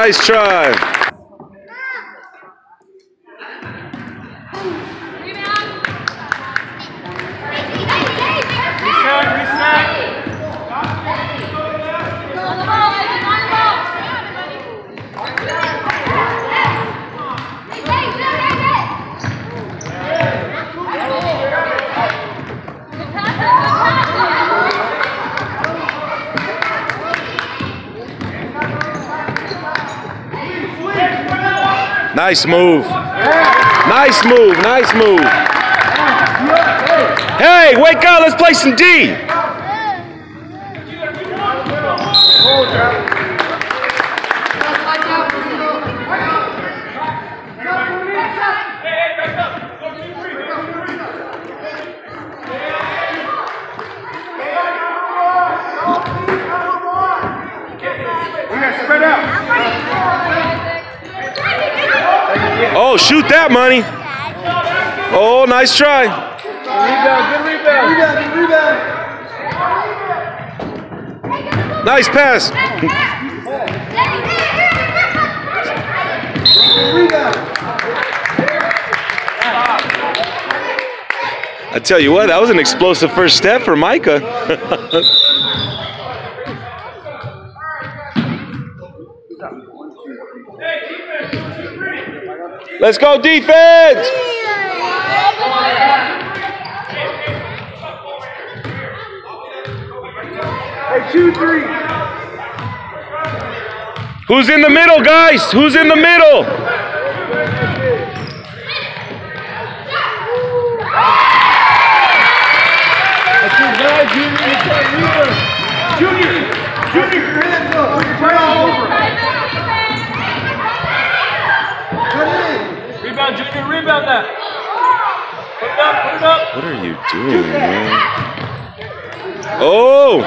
Nice try. Nice move. Nice move. Nice move. Hey, wake up. Let's play some D. Oh, shoot that money. Oh, nice try. Rebound, good rebound. Nice pass. I tell you what, that was an explosive first step for Micah. Let's go defense. Hey, two, three. Who's in the middle, guys? Who's in the middle? Rebound. Put it up, put it up. What are you doing, man? Oh!